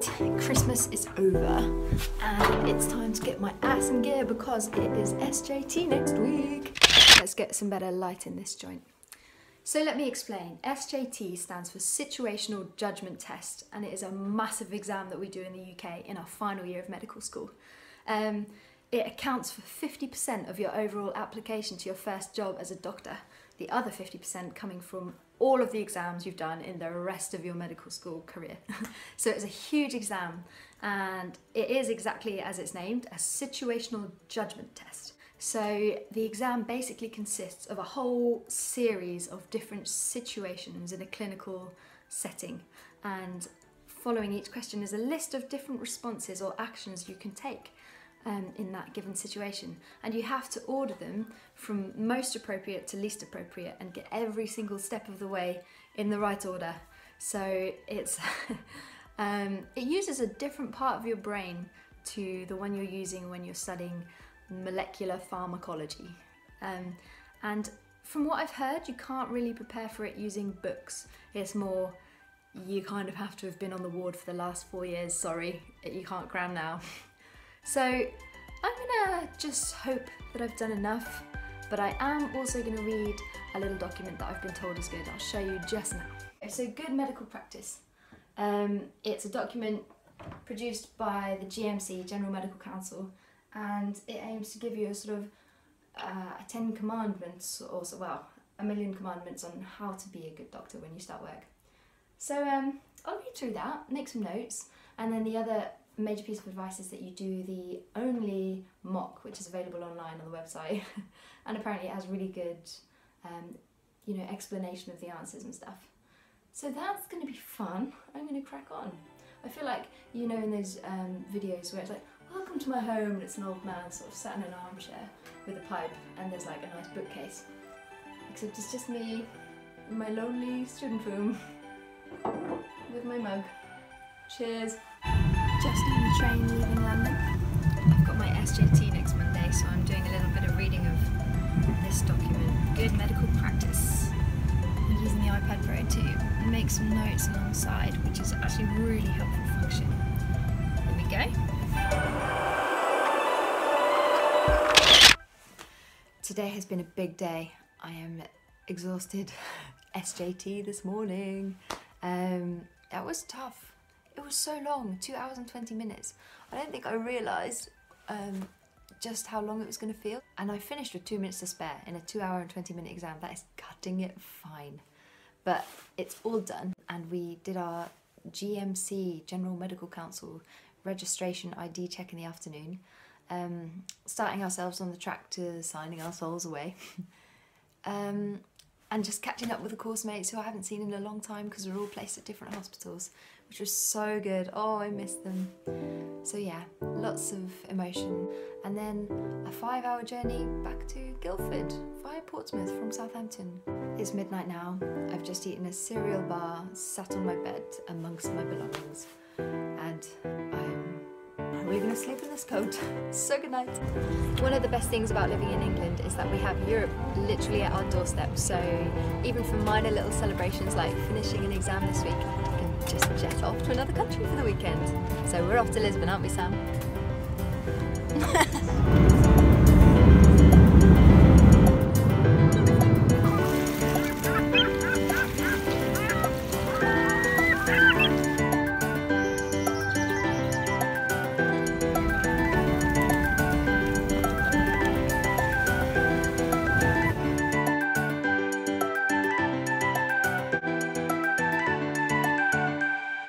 Christmas is over and it's time to get my ass in gear because it is SJT next week. Let's get some better light in this joint. So let me explain. SJT stands for Situational Judgment Test and it is a massive exam that we do in the UK in our final year of medical school. Um, it accounts for 50% of your overall application to your first job as a doctor, the other 50% coming from all of the exams you've done in the rest of your medical school career. so it's a huge exam and it is exactly as it's named, a situational judgment test. So the exam basically consists of a whole series of different situations in a clinical setting and following each question is a list of different responses or actions you can take um, in that given situation. And you have to order them from most appropriate to least appropriate and get every single step of the way in the right order. So it's um, it uses a different part of your brain to the one you're using when you're studying molecular pharmacology. Um, and from what I've heard, you can't really prepare for it using books. It's more you kind of have to have been on the ward for the last four years. Sorry, you can't cram now. So I'm gonna just hope that I've done enough, but I am also gonna read a little document that I've been told is good. I'll show you just now. So good medical practice. Um, it's a document produced by the GMC, General Medical Council, and it aims to give you a sort of uh, 10 commandments, or so, well, a million commandments on how to be a good doctor when you start work. So um, I'll read through that, make some notes, and then the other major piece of advice is that you do the only mock, which is available online on the website, and apparently it has really good, um, you know, explanation of the answers and stuff. So that's going to be fun. I'm going to crack on. I feel like you know in those um, videos where it's like, "Welcome to my home," and it's an old man sort of sat in an armchair with a pipe, and there's like a nice bookcase. Except it's just me in my lonely student room with my mug. Cheers just on the train leaving London. I've got my SJT next Monday, so I'm doing a little bit of reading of this document, Good Medical Practice. I'm using the iPad Pro to make some notes alongside, which is actually a really helpful function. Here we go. Today has been a big day. I am exhausted. SJT this morning. Um, that was tough it was so long, two hours and 20 minutes. I don't think I realised um, just how long it was going to feel. And I finished with two minutes to spare in a two hour and 20 minute exam. That is cutting it fine. But it's all done. And we did our GMC, General Medical Council, registration ID check in the afternoon. Um, starting ourselves on the track to signing our souls away. um, and just catching up with the course mates who I haven't seen in a long time because we're all placed at different hospitals, which was so good. Oh, I miss them. So yeah, lots of emotion. And then a five hour journey back to Guildford via Portsmouth from Southampton. It's midnight now. I've just eaten a cereal bar, sat on my bed amongst my belongings, and we're gonna sleep in this coat. so good night. One of the best things about living in England is that we have Europe literally at our doorstep. So even for minor little celebrations like finishing an exam this week, we can just jet off to another country for the weekend. So we're off to Lisbon, aren't we, Sam?